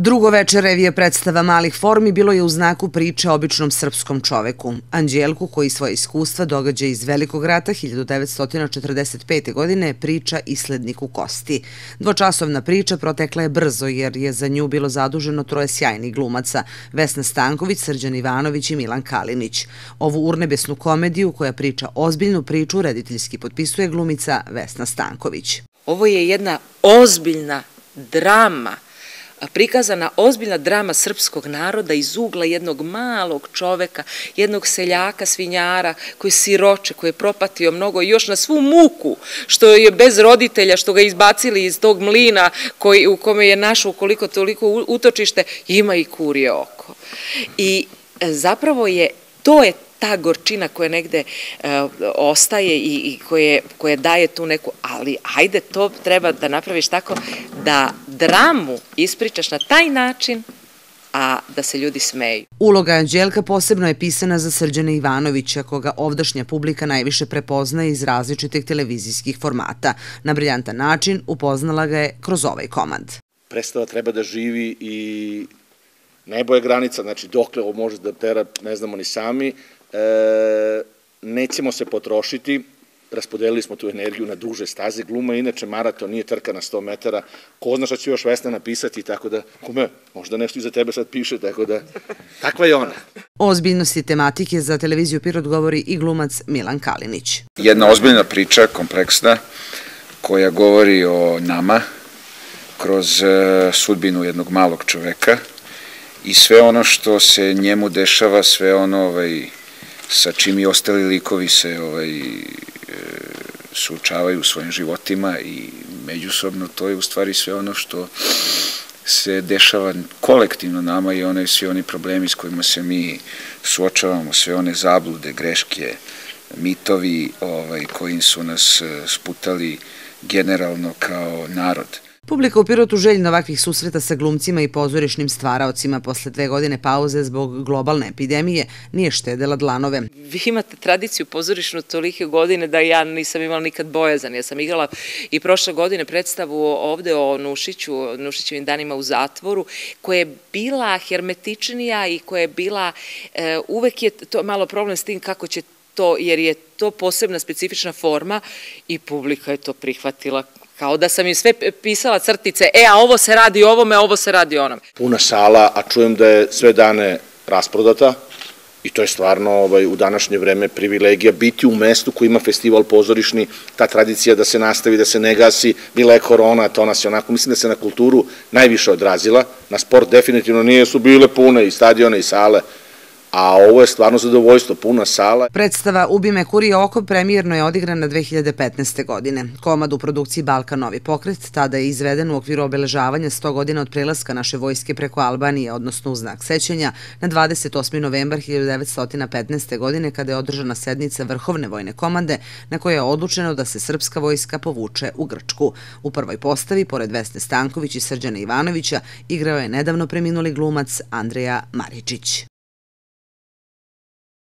Drugo veče revije predstava malih formi bilo je u znaku priče običnom srpskom čoveku. Anđelku, koji svoje iskustva događa iz Velikog rata 1945. godine, priča Isledniku Kosti. Dvočasovna priča protekla je brzo jer je za nju bilo zaduženo troje sjajnih glumaca, Vesna Stanković, Srđan Ivanović i Milan Kalinić. Ovu urnebesnu komediju koja priča ozbiljnu priču rediteljski potpisuje glumica Vesna Stanković. Ovo je jedna ozbiljna drama prikazana ozbiljna drama srpskog naroda iz ugla jednog malog čoveka, jednog seljaka, svinjara, koji je siroče, koji je propatio mnogo i još na svu muku, što je bez roditelja, što ga izbacili iz tog mlina koji, u kome je našo koliko toliko utočište, ima i kurje oko. I e, zapravo je, to je ta gorčina koja negde e, ostaje i, i koje, daje tu neku, ali ajde to treba da napraviš tako da dramu ispričaš na taj način a da se ljudi smeju. Uloga Anđelka posebno je pisana za Srđana Ivanovića, koga ovdašnja publika najviše prepoznaje iz različitih televizijskih formata. Na briljantan način upoznala ga je kroz ovaj komand. Predstava treba da živi i nebo je granica, znači dokle ovo može da tera, ne znamo ni sami, e, nećemo se potrošiti, raspodelili smo tu energiju na duže staze, gluma inače maraton nije trka na 100 metara, ko zna šta će još Vesna napisati, tako da, kume, možda nešto iza tebe sad piše, tako da, takva je ona. O ozbiljnosti tematike za televiziju Pirot govori i glumac Milan Kalinić. Jedna ozbiljna priča, kompleksna, koja govori o nama kroz e, sudbinu jednog malog čoveka i sve ono što se njemu dešava, sve ono ovaj, sa čim i ostali likovi se ovaj, suočavaju u svojim životima i međusobno to je u stvari sve ono što se dešava kolektivno nama i one svi oni problemi s kojima se mi suočavamo, sve one zablude, greške, mitovi ovaj, kojim su nas e, sputali generalno kao narod. Publika u Pirotu željna ovakvih susreta sa glumcima i pozorišnim stvaraocima posle dve godine pauze zbog globalne epidemije nije štedela dlanove. Vi imate tradiciju pozorišnu tolike godine da ja nisam imala nikad bojazan. Ja sam igrala i prošle godine predstavu ovde o Nušiću, Nušićevim danima u zatvoru, koja je bila hermetičnija i koja je bila, e, uvek je to malo problem s tim kako će to, jer je to posebna specifična forma i publika je to prihvatila Kao da sam im sve pisala crtice, e, a ovo se radi ovome, ovo se radi onome. Puna sala, a čujem da je sve dane rasprodata, i to je stvarno ovaj, u današnje vreme privilegija biti u mestu koji ima festival pozorišni, ta tradicija da se nastavi, da se ne gasi, bila je korona, to nas je onako, mislim da se na kulturu najviše odrazila, na sport definitivno nije, su bile pune i stadione i sale, a ovo je stvarno zadovoljstvo, puna sala. Predstava Ubi me kurije oko premijerno je odigrana 2015. godine. Komad u produkciji Balka Novi pokret tada je izveden u okviru obeležavanja 100 godina od prelaska naše vojske preko Albanije, odnosno u znak sećanja, na 28. novembar 1915. godine kada je održana sednica Vrhovne vojne komande na kojoj je odlučeno da se srpska vojska povuče u Grčku. U prvoj postavi, pored Vesne Stanković i Srđana Ivanovića, igrao je nedavno preminuli glumac Andreja Maričić.